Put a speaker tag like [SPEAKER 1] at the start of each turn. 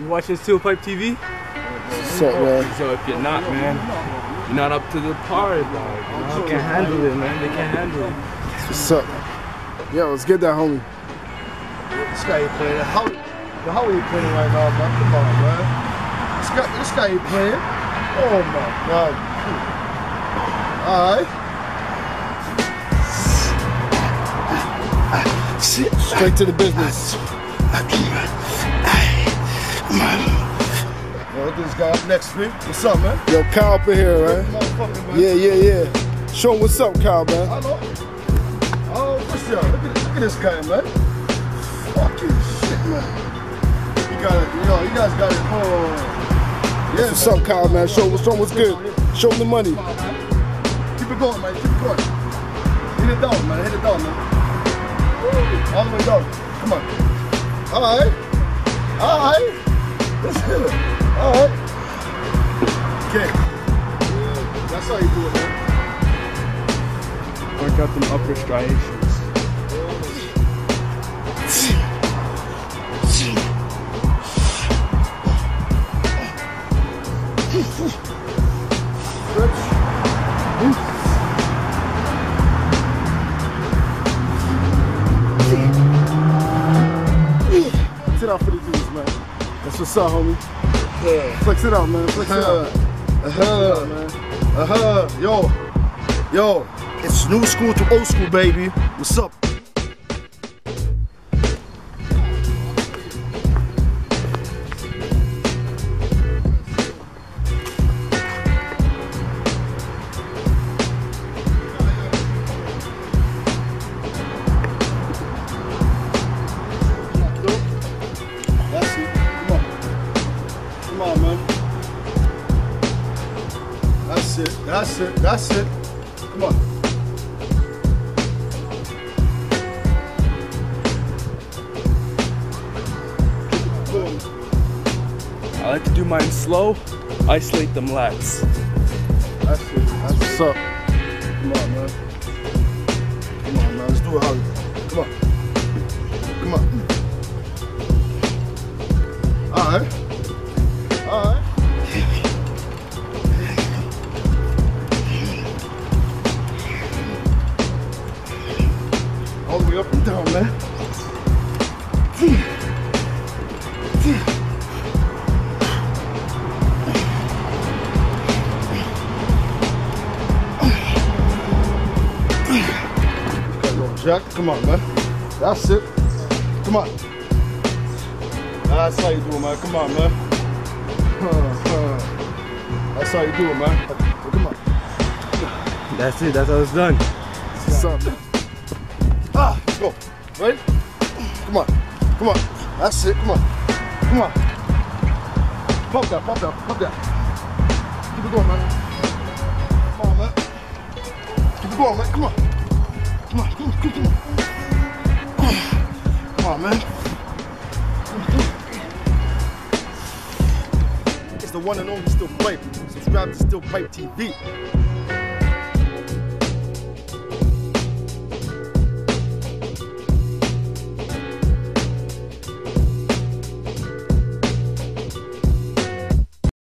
[SPEAKER 1] You watching Steel Pipe TV?
[SPEAKER 2] What's uh, man?
[SPEAKER 1] So if you're not, man, you're not up to the par, dog. You can't handle it, man. They can't handle it.
[SPEAKER 2] What's up? Yo, let's get that homie.
[SPEAKER 3] This guy ain't playing. How, how are you playing right now, man? Come on, man. This guy, this guy ain't playing. Oh my god. Alright.
[SPEAKER 2] Straight to the business.
[SPEAKER 3] Well, this guy up next week. What's up, man?
[SPEAKER 2] Yo, Kyle up in here, man.
[SPEAKER 3] Man.
[SPEAKER 2] Yeah, yeah, yeah. Show him what's up, Kyle, man.
[SPEAKER 3] Hello. Oh, what's up? Look at, look at this guy, man. Fucking shit, man. You got it. Yo, you guys got it. Oh. Yeah,
[SPEAKER 2] What's up, Kyle, man? Show, show him what's good. Show him the money.
[SPEAKER 3] On. Keep it going, man. Keep it going. Hit it down, man. Hit it down, man. All the way down. Come on. All right. All right. Let's get it. All right. Okay. Yeah, that's how you do it, man.
[SPEAKER 1] Work out them upper striations.
[SPEAKER 2] Flex it out what's up, homie. Flex it out, man. Flex it
[SPEAKER 3] Uh-huh.
[SPEAKER 2] out.
[SPEAKER 3] Uh-huh.
[SPEAKER 2] man.
[SPEAKER 3] Uh-huh. Yo. Yo. It's new school to old school, baby. What's up? Come on, man. That's it. That's it. That's it. Come on. Boom.
[SPEAKER 1] I like to do mine slow, isolate them lats.
[SPEAKER 3] That's it. That's
[SPEAKER 2] What's up?
[SPEAKER 3] Come on, man. Come on, man. Let's do it, Holly. Come on. Come on. All right. Up and down, man. Jack. Come on, man. That's it. Come on. That's how you do it, man. Come on, man. That's how you do it, man. Come on.
[SPEAKER 1] That's it. That's how it's done.
[SPEAKER 2] What's up, man?
[SPEAKER 3] Ah, let's go. Ready? Come on. Come on. That's it. Come on. Come on. Pump that, pump that, pump that. Keep it going, man. Come on, man. Keep it going, man. Come on. Come on, come on, come on. Come on, man. It's the one and only Steel Pipe. Subscribe to Steel Pipe TV.